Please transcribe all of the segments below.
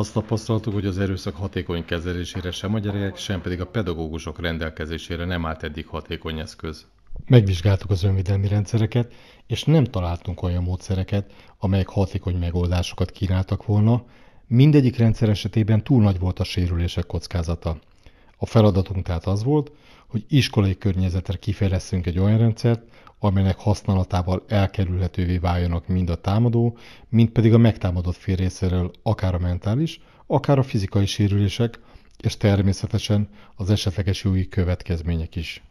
Azt tapasztaltuk, hogy az erőszak hatékony kezelésére sem a gyerekek, sem pedig a pedagógusok rendelkezésére nem állt eddig hatékony eszköz. Megvizsgáltuk az önvédelmi rendszereket, és nem találtunk olyan módszereket, amelyek hatékony megoldásokat kínáltak volna, mindegyik rendszer esetében túl nagy volt a sérülések kockázata. A feladatunk tehát az volt, hogy iskolai környezetre kifejlesztünk egy olyan rendszert, amelynek használatával elkerülhetővé váljanak mind a támadó, mind pedig a megtámadott fél részéről akár a mentális, akár a fizikai sérülések, és természetesen az esetleges jogi következmények is.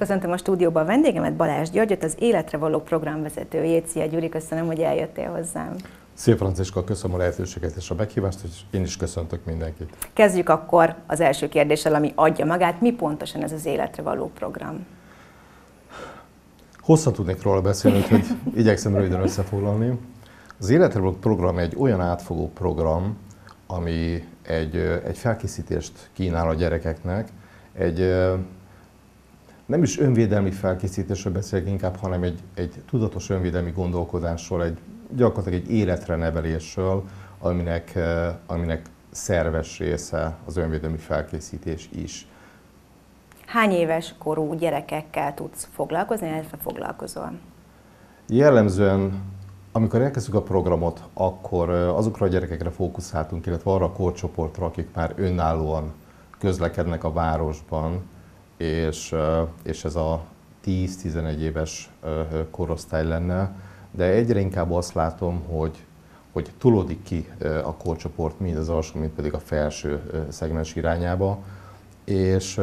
Köszöntöm a stúdióban a vendégemet, Balázs Györgyöt, az Életre való programvezetőjét. Szia Gyuri, köszönöm, hogy eljöttél hozzám. Szia Franciska, köszönöm a lehetőséget és a meghívást, és én is köszöntök mindenkit. Kezdjük akkor az első kérdéssel, ami adja magát. Mi pontosan ez az Életre való program? Hosszan tudnék róla beszélni, úgyhogy igyekszem röviden összefoglalni. Az Életre való program egy olyan átfogó program, ami egy, egy felkészítést kínál a gyerekeknek, egy nem is önvédelmi felkészítésről beszélek inkább, hanem egy, egy tudatos önvédelmi gondolkodásról, egy gyakorlatilag egy életre nevelésről, aminek, aminek szerves része az önvédelmi felkészítés is. Hány éves korú gyerekekkel tudsz foglalkozni, illetve foglalkozol? Jellemzően, amikor elkezdjük a programot, akkor azokra a gyerekekre fókuszáltunk, illetve arra a korcsoportra, akik már önállóan közlekednek a városban, és, és ez a 10-11 éves korosztály lenne, de egyre inkább azt látom, hogy, hogy tolódik ki a korcsoport mind az alsó, mind pedig a felső szegmens irányába, és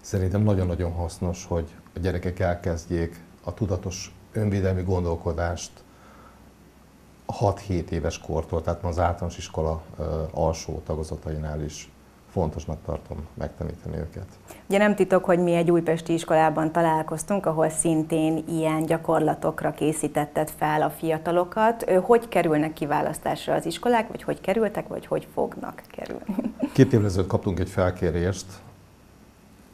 szerintem nagyon-nagyon hasznos, hogy a gyerekek elkezdjék a tudatos önvédelmi gondolkodást 6-7 éves kortól, tehát az általános iskola alsó tagozatainál is fontosnak tartom megtanítani őket. Ugye nem titok, hogy mi egy újpesti iskolában találkoztunk, ahol szintén ilyen gyakorlatokra készítetted fel a fiatalokat. Hogy kerülnek kiválasztásra az iskolák, vagy hogy kerültek, vagy hogy fognak kerülni? Két évvel ezelőtt kaptunk egy felkérést,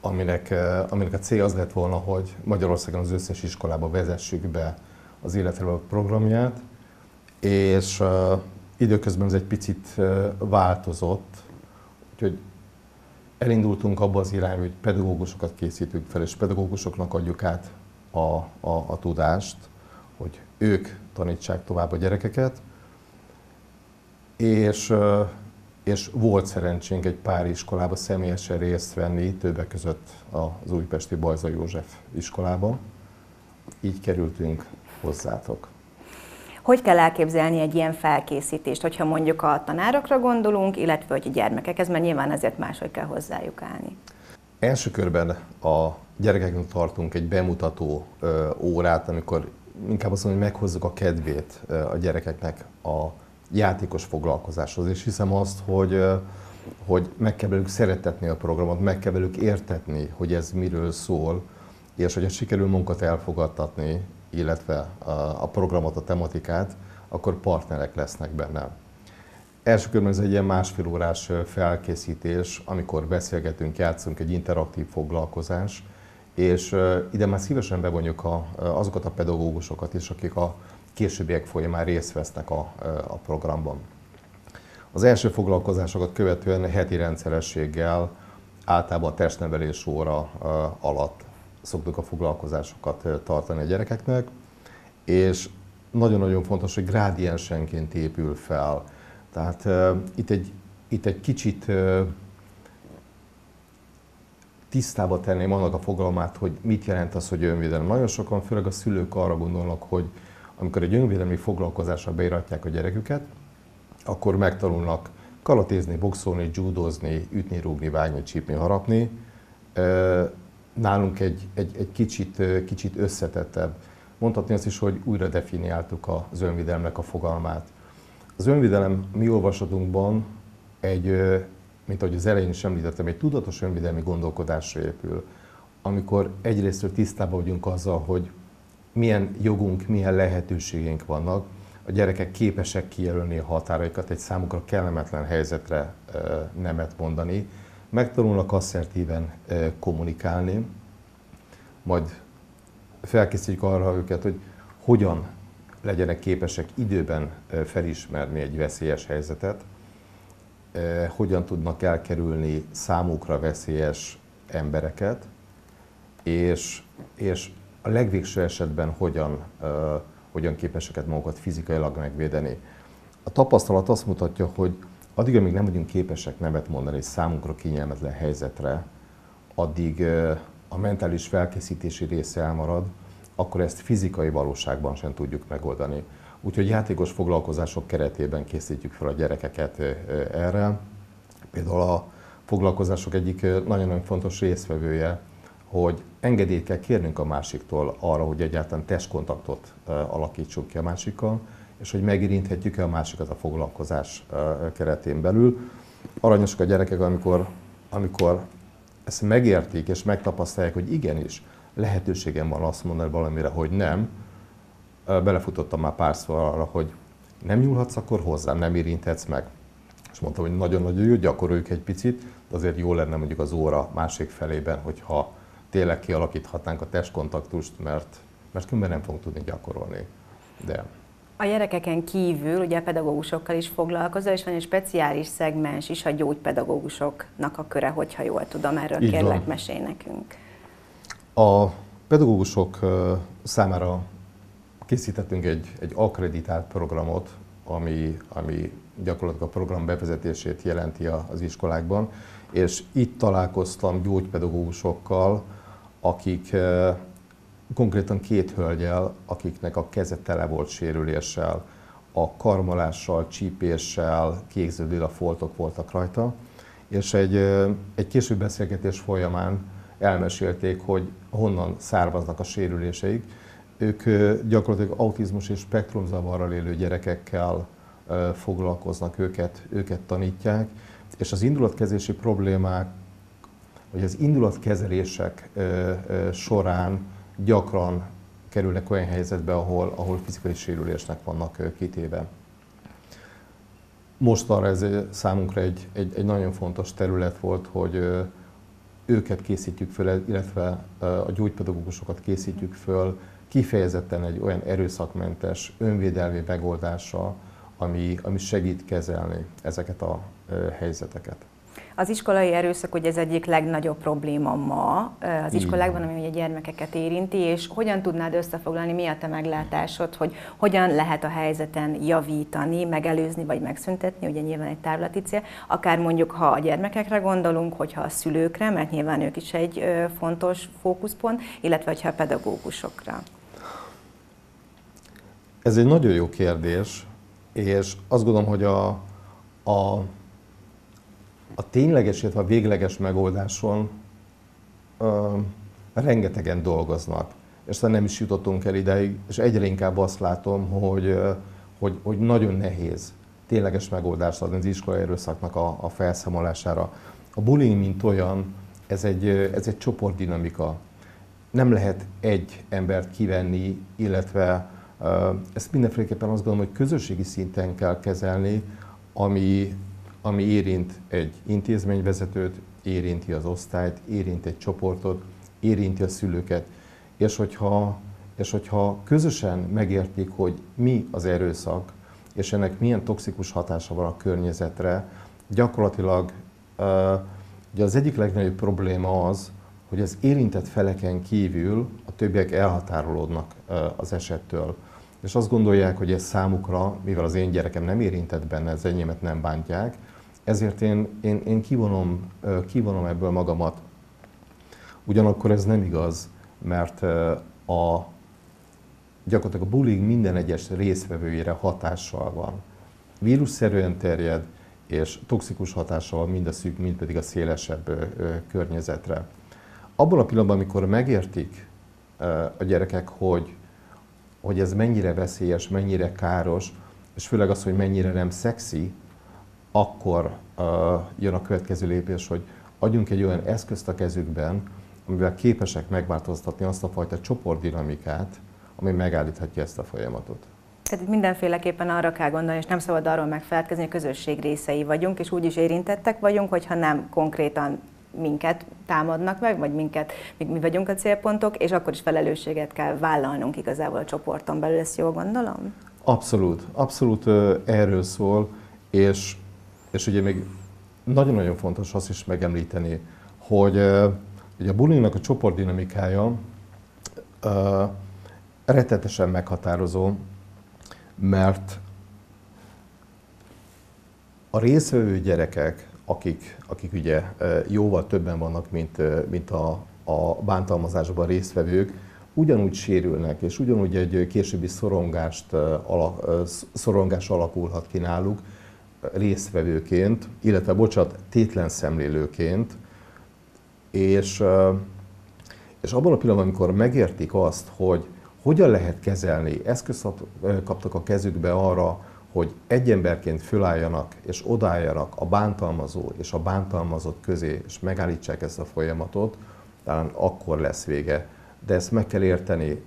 aminek, aminek a cél az lett volna, hogy Magyarországon az összes iskolába vezessük be az életről programját, és időközben ez egy picit változott, úgyhogy elindultunk abba az irányba, hogy pedagógusokat készítünk fel, és pedagógusoknak adjuk át a, a, a tudást, hogy ők tanítsák tovább a gyerekeket, és, és volt szerencsénk egy pár iskolába személyesen részt venni, többek között az újpesti Bajza József iskolába. Így kerültünk hozzátok. Hogy kell elképzelni egy ilyen felkészítést, hogyha mondjuk a tanárokra gondolunk, illetve hogy a gyermekekhez, mert nyilván azért máshogy kell hozzájuk állni. Első körben a gyerekeknek tartunk egy bemutató órát, amikor inkább azt mondom, hogy meghozzuk a kedvét a gyerekeknek a játékos foglalkozáshoz, és hiszem azt, hogy, hogy meg kell velük szeretetni a programot, meg kell velük értetni, hogy ez miről szól, és hogyha sikerül munkat elfogadtatni, illetve a programot, a tematikát, akkor partnerek lesznek benne. Első körben ez egy ilyen másfél órás felkészítés, amikor beszélgetünk, játszunk, egy interaktív foglalkozás, és ide már szívesen bevonjuk a, azokat a pedagógusokat is, akik a későbbiek folyamán részt vesznek a, a programban. Az első foglalkozásokat követően heti rendszerességgel általában a testnevelés óra alatt szoktuk a foglalkozásokat tartani a gyerekeknek, és nagyon-nagyon fontos, hogy grádiensenként épül fel. Tehát uh, itt, egy, itt egy kicsit uh, tisztába tenném annak a fogalmát, hogy mit jelent az, hogy önvédelem. Nagyon sokan, főleg a szülők arra gondolnak, hogy amikor egy önvédelmi foglalkozásra beiratják a gyereküket, akkor megtanulnak kalatézni, boxolni, judozni, ütni, rúgni, vágni, csípni, harapni nálunk egy, egy, egy kicsit, kicsit összetettebb. Mondhatni azt is, hogy újra definiáltuk az önvédelemnek a fogalmát. Az önvédelem mi olvasatunkban egy, mint ahogy az elején is említettem, egy tudatos önvédelmi gondolkodásra épül, amikor egyrészt tisztában vagyunk azzal, hogy milyen jogunk, milyen lehetőségeink vannak, a gyerekek képesek kijelölni a határaikat, egy számukra kellemetlen helyzetre nemet mondani, megtanulnak asszertíven kommunikálni, majd felkészítjük arra őket, hogy hogyan legyenek képesek időben felismerni egy veszélyes helyzetet, hogyan tudnak elkerülni számukra veszélyes embereket, és, és a legvégső esetben hogyan, hogyan képeseket magukat fizikailag megvédeni. A tapasztalat azt mutatja, hogy addig, amíg nem vagyunk képesek nevet mondani számunkra kényelmetlen helyzetre, addig a mentális felkészítési része elmarad, akkor ezt fizikai valóságban sem tudjuk megoldani. Úgyhogy játékos foglalkozások keretében készítjük fel a gyerekeket erre. Például a foglalkozások egyik nagyon-nagyon fontos részvevője, hogy engedélyt kell kérnünk a másiktól arra, hogy egyáltalán testkontaktot alakítsunk ki a másikkal, és hogy megérinthetjük-e a másikat a foglalkozás keretén belül. Aranyosak a gyerekek, amikor, amikor ezt megértik és megtapasztalják, hogy igenis, lehetőségem van azt mondani valamire, hogy nem. Belefutottam már párszor arra, hogy nem nyúlhatsz akkor hozzám, nem érinthetsz meg. És mondtam, hogy nagyon-nagyon jó, gyakoroljuk egy picit, de azért jó lenne mondjuk az óra másik felében, hogyha tényleg kialakíthatnánk a testkontaktust, mert, mert különben nem fogunk tudni gyakorolni. De a gyerekeken kívül ugye a pedagógusokkal is foglalkozol, és van egy speciális szegmens is a gyógypedagógusoknak a köre, hogyha jól tudom, erről Így kérlek van. mesélj nekünk. A pedagógusok számára készítettünk egy, egy akkreditált programot, ami, ami gyakorlatilag a program bevezetését jelenti az iskolákban, és itt találkoztam gyógypedagógusokkal, akik konkrétan két hölgyel, akiknek a keze tele volt sérüléssel, a karmolással, csípéssel, kékződő a foltok voltak rajta, és egy, egy később beszélgetés folyamán elmesélték, hogy honnan származnak a sérüléseik. Ők gyakorlatilag autizmus és spektrumzavarral élő gyerekekkel foglalkoznak, őket, őket tanítják, és az indulatkezési problémák, vagy az indulatkezelések során gyakran kerülnek olyan helyzetbe, ahol, ahol fizikai sérülésnek vannak kitéve. Most arra ez számunkra egy, egy, egy nagyon fontos terület volt, hogy őket készítjük föl, illetve a gyógypedagógusokat készítjük föl kifejezetten egy olyan erőszakmentes, önvédelmi megoldással, ami, ami segít kezelni ezeket a helyzeteket. Az iskolai erőszak ugye ez egyik legnagyobb probléma ma az iskolákban, ami a gyermekeket érinti, és hogyan tudnád összefoglalni, mi a te meglátásod, hogy hogyan lehet a helyzeten javítani, megelőzni vagy megszüntetni, ugye nyilván egy távlati cél, akár mondjuk, ha a gyermekekre gondolunk, hogyha a szülőkre, mert nyilván ők is egy fontos fókuszpont, illetve hogyha a pedagógusokra. Ez egy nagyon jó kérdés, és azt gondolom, hogy a, a a tényleges, illetve a végleges megoldáson ö, rengetegen dolgoznak. És aztán nem is jutottunk el ideig, és egyre inkább azt látom, hogy, hogy, hogy nagyon nehéz tényleges megoldást adni az iskolai erőszaknak a, a felszámolására. A bullying, mint olyan, ez egy, ez egy csoportdinamika. Nem lehet egy embert kivenni, illetve ezt mindenféleképpen azt gondolom, hogy közösségi szinten kell kezelni, ami, ami érint egy intézményvezetőt, érinti az osztályt, érint egy csoportot, érinti a szülőket, és hogyha, és hogyha közösen megértik, hogy mi az erőszak, és ennek milyen toxikus hatása van a környezetre, gyakorlatilag ugye az egyik legnagyobb probléma az, hogy az érintett feleken kívül a többiek elhatárolódnak az esettől. És azt gondolják, hogy ez számukra, mivel az én gyerekem nem érintett benne, az enyémet nem bántják, ezért én, én, én kivonom, kivonom ebből magamat. Ugyanakkor ez nem igaz, mert a, gyakorlatilag a bullying minden egyes részvevőjére hatással van. Vírusszerűen terjed, és toxikus hatással van mind a szűk, mind pedig a szélesebb környezetre. Abban a pillanatban, amikor megértik a gyerekek, hogy, hogy ez mennyire veszélyes, mennyire káros, és főleg az, hogy mennyire nem szexi, akkor uh, jön a következő lépés, hogy adjunk egy olyan eszközt a kezükben, amivel képesek megváltoztatni azt a fajta csoportdinamikát, ami megállíthatja ezt a folyamatot. Tehát itt mindenféleképpen arra kell gondolni, és nem szabad arról megfelelkezni, hogy a közösség részei vagyunk, és úgy is érintettek vagyunk, hogyha nem konkrétan minket támadnak meg, vagy minket, mi, mi vagyunk a célpontok, és akkor is felelősséget kell vállalnunk igazából a csoporton belül, ezt jól gondolom? Abszolút, abszolút erről szól, és, és ugye még nagyon-nagyon fontos azt is megemlíteni, hogy ugye a bullyingnak a csoportdinamikája rettetesen meghatározó, mert a részvevő gyerekek, akik, akik ugye jóval többen vannak, mint, mint a, a bántalmazásban résztvevők, ugyanúgy sérülnek, és ugyanúgy egy későbbi szorongást, szorongás alakulhat ki náluk résztvevőként, illetve bocsánat, tétlen szemlélőként, és, és abban a pillanatban, amikor megértik azt, hogy hogyan lehet kezelni, eszközt kaptak a kezükbe arra, hogy egy emberként fölálljanak és odálljanak a bántalmazó és a bántalmazott közé, és megállítsák ezt a folyamatot, talán akkor lesz vége. De ezt meg kell érteni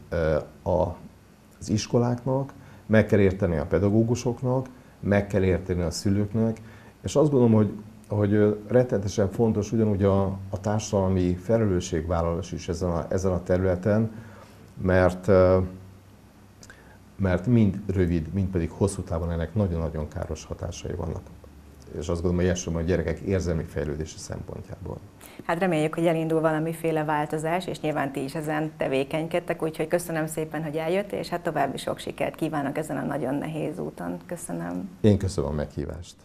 az iskoláknak, meg kell érteni a pedagógusoknak, meg kell érteni a szülőknek, és azt gondolom, hogy, hogy rettenetesen fontos ugyanúgy a, a társadalmi felelősségvállalás is ezen a, ezen a területen, mert mert mind rövid, mind pedig hosszú távon ennek nagyon-nagyon káros hatásai vannak. És azt gondolom, hogy elsősorban a gyerekek érzelmi fejlődése szempontjából. Hát reméljük, hogy elindul valamiféle változás, és nyilván ti is ezen tevékenykedtek, úgyhogy köszönöm szépen, hogy eljött, és hát további sok sikert kívánok ezen a nagyon nehéz úton. Köszönöm. Én köszönöm a meghívást.